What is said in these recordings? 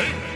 Snake.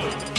Start